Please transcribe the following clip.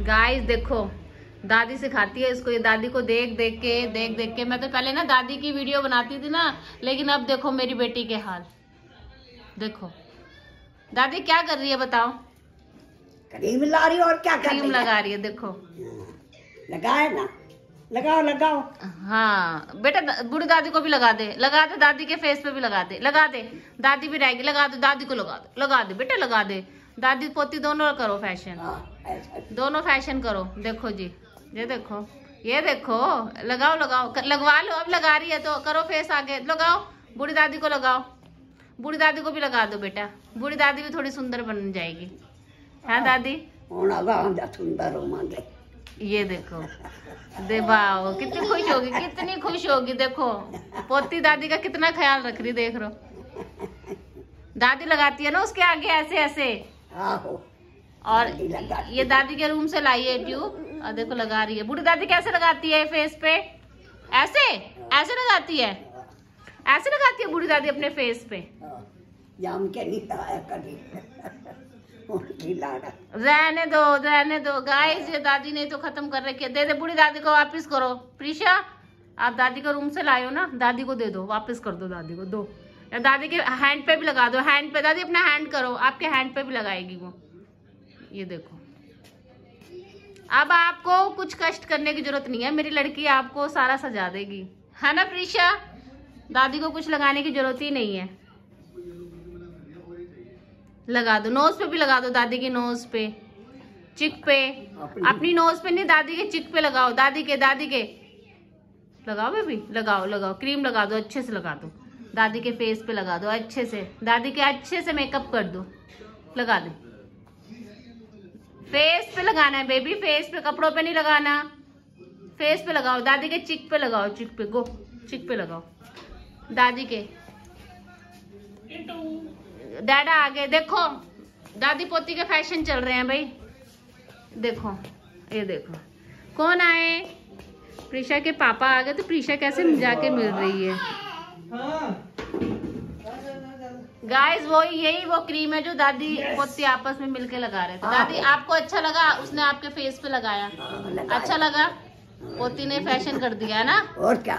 Guys देखो दादी सिखाती है इसको। ये दादी को देख देख के देख देख के। मैं तो पहले ना दादी की वीडियो बनाती थी ना लेकिन अब देखो मेरी बेटी के हाल। देखो। दादी क्या कर रही है बताओ? क्रीम ला रही हो और क्या कर क्रीम लगा रही है देखो। लगाए ना। लगाओ लगाओ। हाँ। बेटा बूढ़ी दादी को भी लगा दे। लगा दे दादी के फेस पे भी लगा दे। लगा दे। दादी भी रहेगी। लगा दे दादी को लगा दे। लगा दे बेटा लगा दे। दादी पोती दोनों करो फ़ैशन दोनों फ़ैशन करो। देखो जी ये देखो ये देखो लगाओ लगाओ। लगवा लो अब लगा रही है तो करो फेस आगे। लगाओ बूढ़ी दादी को लगाओ। बूढ़ी दादी को भी लगा दो बेटा। बूढ़ी दादी भी थोड़ी सुंदर बन जाएगी। है दादी? सुंदर ये देखो देवाओ कितनी खुश होगी कितनी खुश होगी देखो। पोती दादी का कितना ख्याल रख रही देख रो दादी लगाती है ना उसके आगे ऐसे ऐसे। और ये दादी के रूम से लाई है ट्यूब। और देखो लगा रही है। बूढ़ी दादी कैसे लगाती है फेस पे? ऐसे? ऐसे लगाती है? ऐसे लगाती है बूढ़ी दादी अपने फेस पे? जाम के रहने दो रहने दो। गाइस ये दादी ने तो खत्म कर रखी है। दे दे बूढ़ी दादी को वापस करो। प्रीशा आप दादी को रूम से लाए हो ना? दादी को दे दो। वापस कर दो दादी को। दो। या दादी के हैंड पे भी लगा दो हैंड पे। दादी, अपना हैंड करो, आपके हैंड पे भी लगाएगी वो। ये देखो। अब आपको कुछ कष्ट करने की ज़रूरत नहीं है। मेरी लड़की आपको सारा सजा देगी। है ना, प्रीशा? दादी को कुछ लगाने की ज़रूरत ही नहीं है। लगा दो। नोज़ पे भी लगा दो दादी की नोज़ पे। चिक पे। अपनी- नोज़ पे नहीं, दादी के चिक पे लगाओ। दादी के दादी के। लगाओ बेबी, लगाओ लगाओ। क्रीम लगा दो, अच्छे से लगा दो। दादी के फेस पे लगा दो अच्छे से। दादी के अच्छे से मेकअप कर दो। लगा दो। फेस पे लगाना है बेबी फेस पे। कपड़ों पे नहीं लगाना। फेस पे लगाओ। दादी के चिक पे लगाओ। चिक पे गो चिक पे लगाओ। दादी के। डैडा आगे देखो। दादी पोती के फ़ैशन चल रहे हैं भाई। देखो। ये देखो। कौन आए? प्रीशा के पापा आ गए तो प्रीशा कैसे जाके मिल रही है। गाइस वो यही वो क्रीम है जो दादी पोती आपस में मिलके लगा रहे थे। दादी आपको अच्छा लगा? उसने आपके फेस पे लगाया। लगा लगाया। अच्छा लगा? पोती ने फ़ैशन कर दिया है ना? और क्या?